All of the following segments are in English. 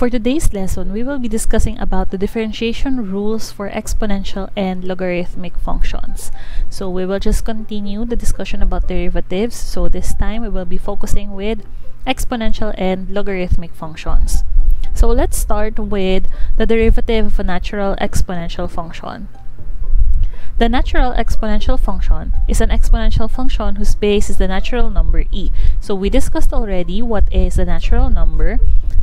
For today's lesson, we will be discussing about the differentiation rules for exponential and logarithmic functions. So we will just continue the discussion about derivatives. So this time we will be focusing with exponential and logarithmic functions. So let's start with the derivative of a natural exponential function. The natural exponential function is an exponential function whose base is the natural number e. So we discussed already what is a natural number.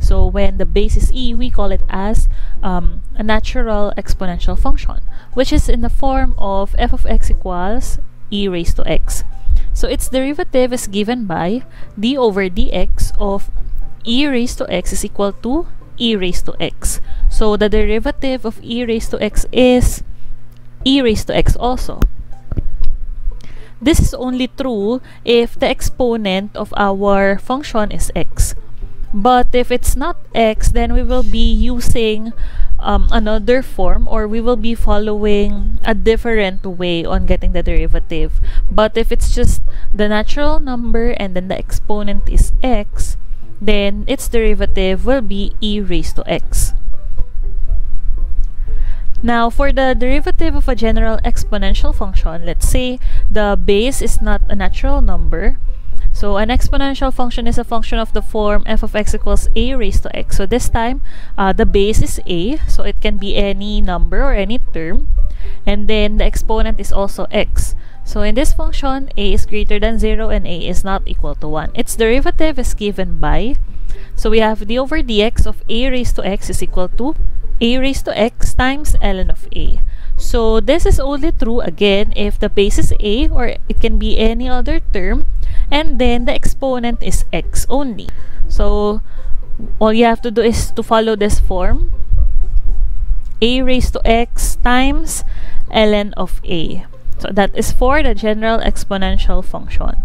So when the base is e, we call it as um, a natural exponential function, which is in the form of f of x equals e raised to x. So its derivative is given by d over dx of e raised to x is equal to e raised to x. So the derivative of e raised to x is e raised to x also. This is only true if the exponent of our function is x. But if it's not x, then we will be using um, another form or we will be following a different way on getting the derivative. But if it's just the natural number and then the exponent is x, then its derivative will be e raised to x. Now, for the derivative of a general exponential function, let's say the base is not a natural number. So, an exponential function is a function of the form f of x equals a raised to x. So, this time, uh, the base is a, so it can be any number or any term. And then, the exponent is also x. So, in this function, a is greater than 0 and a is not equal to 1. Its derivative is given by, so we have d over dx of a raised to x is equal to a raised to x times ln of a. So this is only true again if the base is a or it can be any other term and then the exponent is x only. So all you have to do is to follow this form a raised to x times ln of a. So that is for the general exponential function.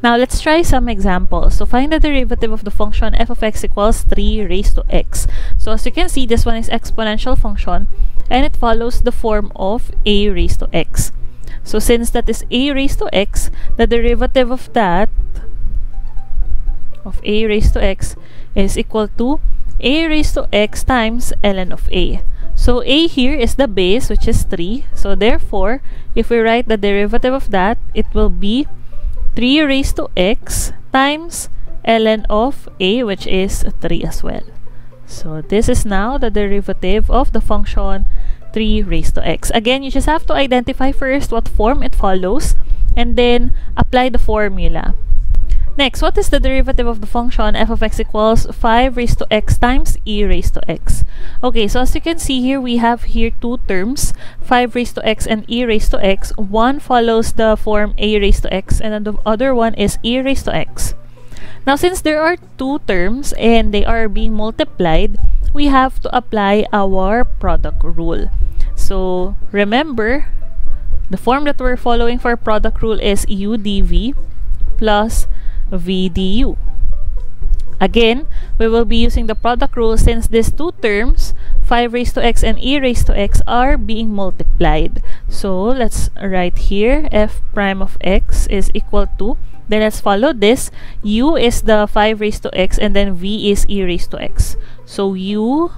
Now, let's try some examples. So, find the derivative of the function f of x equals 3 raised to x. So, as you can see, this one is exponential function and it follows the form of a raised to x. So, since that is a raised to x, the derivative of that of a raised to x is equal to a raised to x times ln of a. So, a here is the base, which is 3. So, therefore, if we write the derivative of that, it will be 3 raised to x times ln of a which is 3 as well. So this is now the derivative of the function 3 raised to x. Again, you just have to identify first what form it follows and then apply the formula. Next, what is the derivative of the function f of x equals 5 raised to x times e raised to x? Okay, so as you can see here, we have here two terms, 5 raised to x and e raised to x. One follows the form a raised to x and then the other one is e raised to x. Now, since there are two terms and they are being multiplied, we have to apply our product rule. So, remember, the form that we're following for product rule is u dv plus v du. Again, we will be using the product rule since these two terms, 5 raised to x and e raised to x, are being multiplied. So, let's write here, f prime of x is equal to, then let's follow this, u is the 5 raised to x and then v is e raised to x. So, u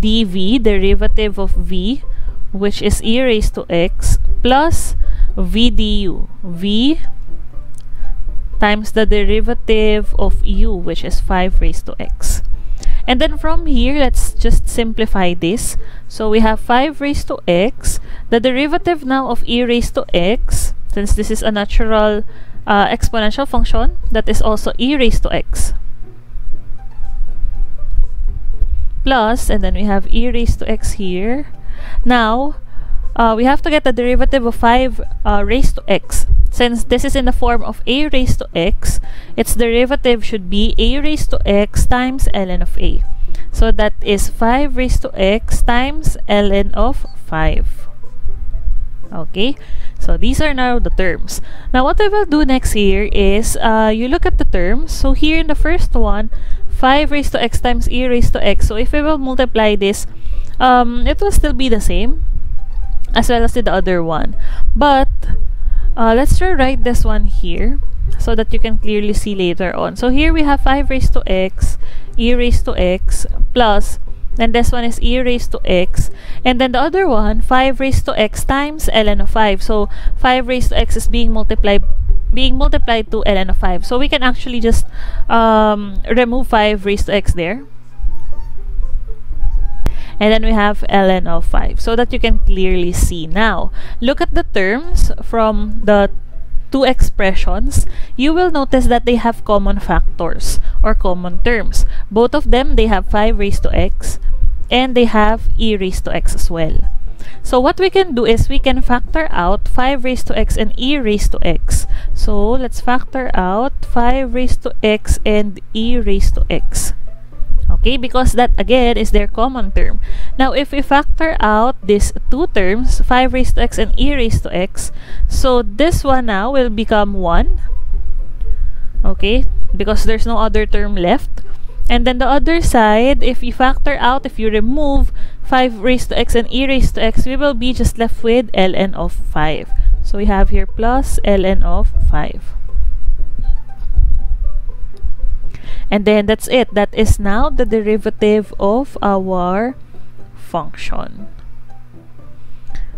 dv, derivative of v, which is e raised to x, plus v du, v times the derivative of u, which is 5 raised to x. And then from here, let's just simplify this. So we have 5 raised to x. The derivative now of e raised to x, since this is a natural uh, exponential function, that is also e raised to x. Plus, and then we have e raised to x here. Now, uh, we have to get the derivative of 5 uh, raised to x. Since this is in the form of a raised to x, its derivative should be a raised to x times ln of a. So that is 5 raised to x times ln of 5. Okay, so these are now the terms. Now what I will do next here is, uh, you look at the terms. So here in the first one, 5 raised to x times e raised to x. So if we will multiply this, um, it will still be the same as well as the other one. But uh, let's rewrite this one here. so that you can clearly see later on. So here we have 5 raised to x, e raised to x, plus, and this one is e raised to x, and then the other one, 5 raised to x times ln of 5. So 5 raised to x is being multiplied being multiplied to ln of 5. So we can actually just um, remove 5 raised to x there. And then we have ln of 5 so that you can clearly see. Now, look at the terms from the two expressions, you will notice that they have common factors or common terms. Both of them, they have 5 raised to x and they have e raised to x as well. So what we can do is we can factor out 5 raised to x and e raised to x. So let's factor out 5 raised to x and e raised to x. Okay because that again is their common term. Now if we factor out these two terms 5 raised to x and e raised to x so this one now will become 1 okay because there's no other term left and then the other side if you factor out if you remove 5 raised to x and e raised to x we will be just left with ln of 5 so we have here plus ln of 5 And then that's it. That is now the derivative of our function.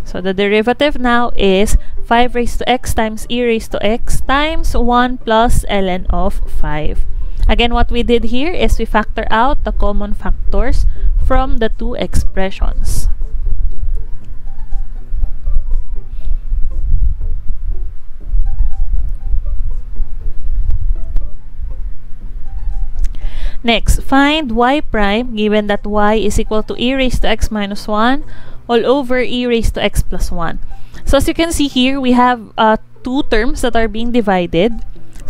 So the derivative now is 5 raised to x times e raised to x times 1 plus ln of 5. Again, what we did here is we factor out the common factors from the two expressions. Next, find y prime given that y is equal to e raised to x minus 1 all over e raised to x plus 1. So as you can see here, we have uh, two terms that are being divided.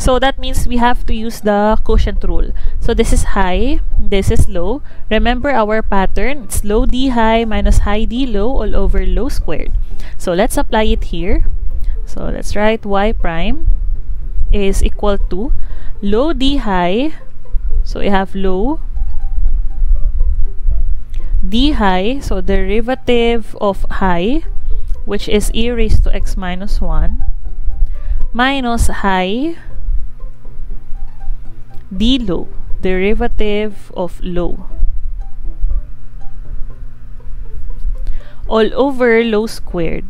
So that means we have to use the quotient rule. So this is high, this is low. Remember our pattern, it's low d high minus high d low all over low squared. So let's apply it here. So let's write y prime is equal to low d high so we have low, d high, so derivative of high, which is e raised to x minus 1, minus high, d low, derivative of low. all over low squared.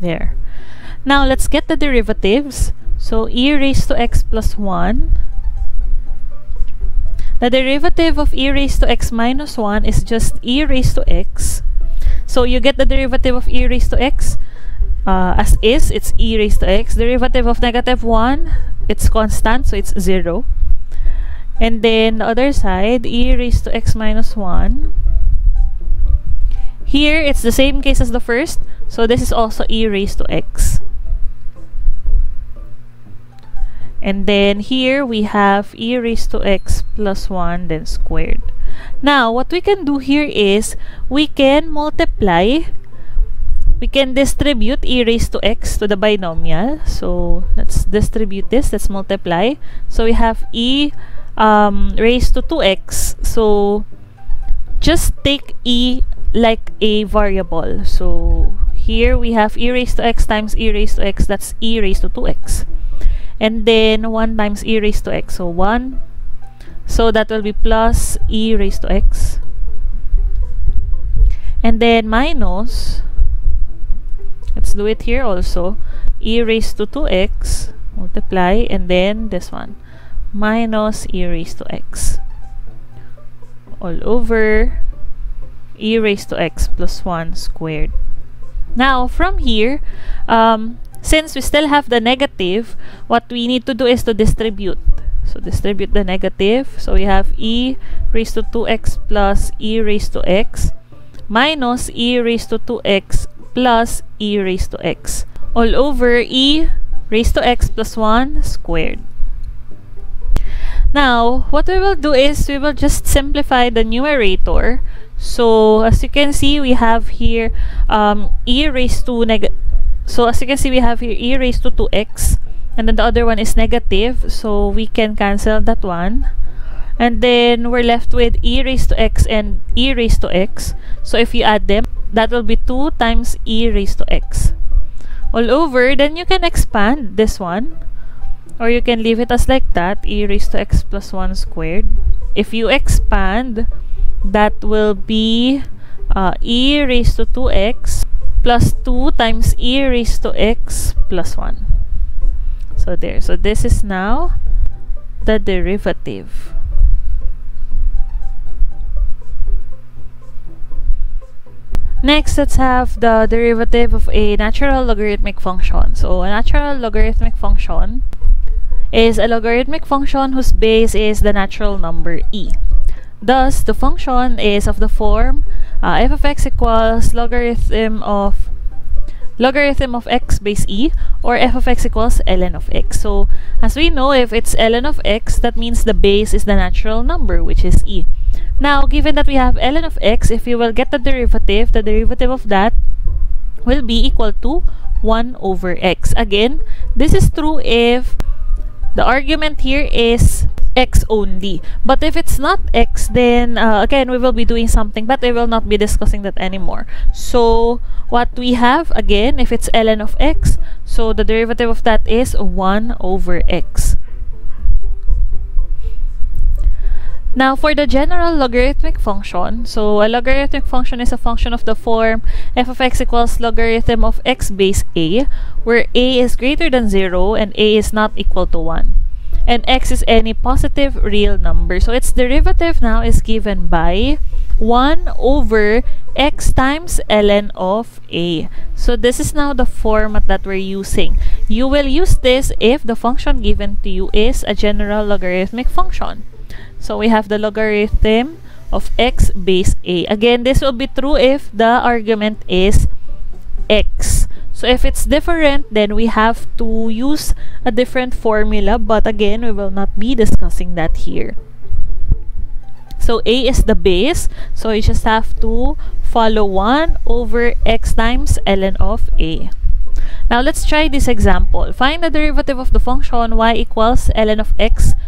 There. Now, let's get the derivatives. So, e raised to x plus 1. The derivative of e raised to x minus 1 is just e raised to x. So, you get the derivative of e raised to x uh, as is, it's e raised to x. Derivative of negative 1, it's constant, so it's 0. And then, the other side, e raised to x minus 1. Here, it's the same case as the first. So, this is also e raised to x. And then here we have e raised to x plus 1 then squared. Now, what we can do here is we can multiply we can distribute e raised to x to the binomial. So, let's distribute this. Let's multiply. So, we have e um, raised to 2x. So, just take e like a variable. So, here we have e raised to x times e raised to x. That's e raised to 2x and then 1 times e raised to x so 1 so that will be plus e raised to x and then minus let's do it here also. E raised to 2x multiply and then this one. Minus e raised to x. All over. E raised to x plus 1 squared. Now from here um, since we still have the negative, what we need to do is to distribute. So distribute the negative. So we have e raised to 2x plus e raised to x minus e raised to 2x plus e raised to x all over e raised to x plus 1 squared. Now, what we will do is we will just simplify the numerator. So, as you can see, we have here um, e raised to negative so as you can see, we have here e raised to 2x. And then the other one is negative. So we can cancel that one. And then we're left with e raised to x and e raised to x. So if you add them, that will be 2 times e raised to x. All over, then you can expand this one. Or you can leave it as like that, e raised to x plus 1 squared. If you expand, that will be uh, e raised to 2x plus 2 times e raised to x plus 1. So there. So this is now the derivative. Next, let's have the derivative of a natural logarithmic function. So, a natural logarithmic function is a logarithmic function whose base is the natural number e. Thus, the function is of the form uh, f of x equals logarithm of logarithm of x base e or f of x equals ln of x. So, as we know, if it's ln of x, that means the base is the natural number, which is e. Now, given that we have ln of x, if you will get the derivative, the derivative of that will be equal to 1 over x. Again, this is true if the argument here is x only. But if it's not x, then uh, again, we will be doing something, but we will not be discussing that anymore. So, what we have, again, if it's ln of x, so the derivative of that is 1 over x. Now, for the general logarithmic function, so a logarithmic function is a function of the form f of x equals logarithm of x base a, where a is greater than 0 and a is not equal to 1 and x is any positive real number. So its derivative now is given by 1 over x times ln of a. So this is now the format that we're using. You will use this if the function given to you is a general logarithmic function. So we have the logarithm of x base a. Again, this will be true if the argument is x. So if it's different, then we have to use a different formula. But again, we will not be discussing that here. So A is the base. So you just have to follow 1 over x times ln of A. Now let's try this example. Find the derivative of the function y equals ln of x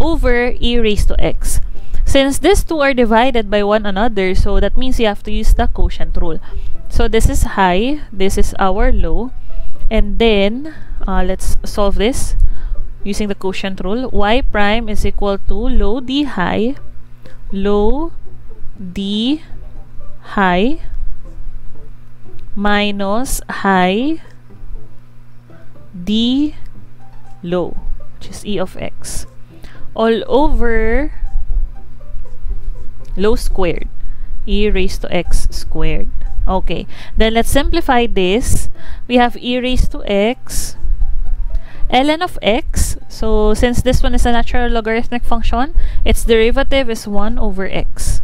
over e raised to x. Since these two are divided by one another, so that means you have to use the quotient rule. So this is high, this is our low, and then uh, let's solve this using the quotient rule. y prime is equal to low d high, low d high minus high d low, which is e of x, all over low squared, e raised to x squared. Okay, then let's simplify this. We have e raised to x ln of x. So, since this one is a natural logarithmic function, its derivative is 1 over x.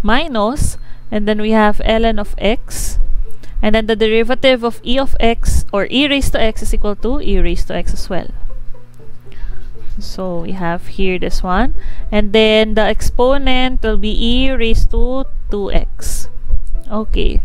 Minus, and then we have ln of x. And then the derivative of e of x, or e raised to x is equal to e raised to x as well. So, we have here this one. And then the exponent will be e raised to 2x. Okay.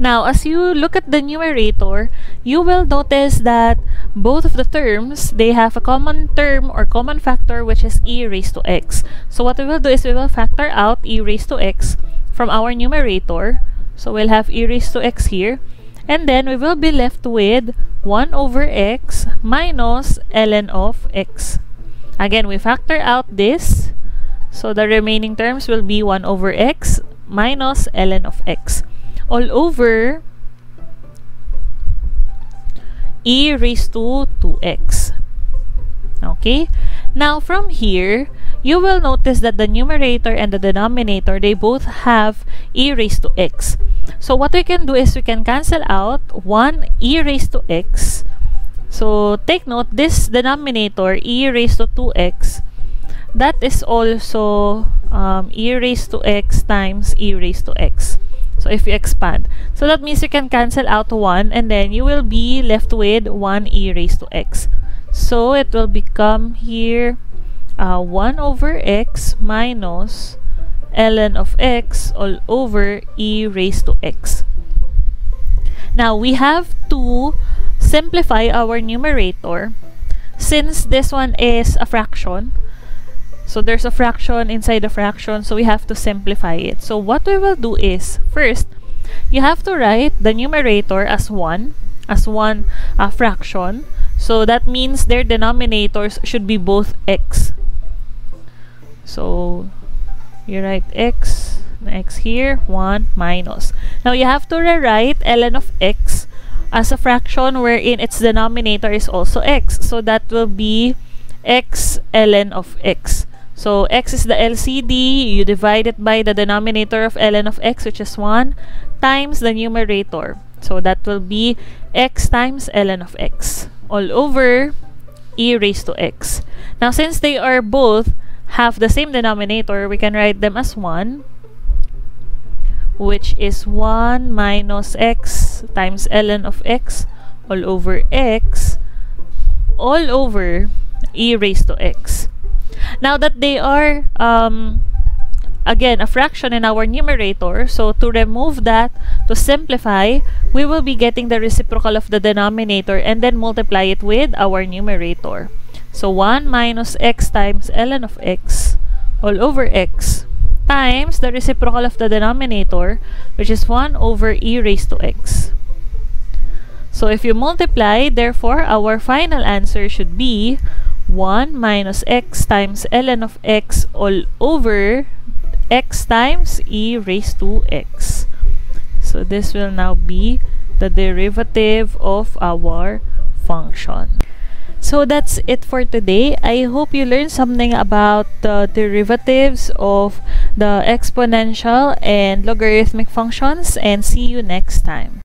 Now, as you look at the numerator, you will notice that both of the terms, they have a common term or common factor which is e raised to x. So what we will do is we will factor out e raised to x from our numerator. So we'll have e raised to x here. And then we will be left with 1 over x minus ln of x. Again, we factor out this. So the remaining terms will be 1 over x minus ln of x all over e raised to 2x. Okay? Now, from here, you will notice that the numerator and the denominator, they both have e raised to x. So, what we can do is we can cancel out 1 e raised to x. So, take note, this denominator, e raised to 2x, that is also um, e raised to x times e raised to x. So if you expand. So that means you can cancel out 1 and then you will be left with 1 e raised to x. So it will become here uh, 1 over x minus ln of x all over e raised to x. Now we have to simplify our numerator. Since this one is a fraction, so there's a fraction inside a fraction, so we have to simplify it. So what we will do is, first, you have to write the numerator as 1, as one uh, fraction. So that means their denominators should be both x. So you write x, x here, 1 minus. Now you have to rewrite ln of x as a fraction wherein its denominator is also x. So that will be x ln of x. So x is the LCD, you divide it by the denominator of ln of x which is 1 times the numerator. So that will be x times ln of x all over e raised to x. Now since they are both have the same denominator, we can write them as 1 which is 1 minus x times ln of x all over x all over e raised to x. Now that they are um, again a fraction in our numerator so to remove that to simplify we will be getting the reciprocal of the denominator and then multiply it with our numerator. So 1 minus x times ln of x all over x times the reciprocal of the denominator which is 1 over e raised to x. So if you multiply therefore our final answer should be 1 minus x times ln of x all over x times e raised to x. So this will now be the derivative of our function. So that's it for today. I hope you learned something about the derivatives of the exponential and logarithmic functions and see you next time.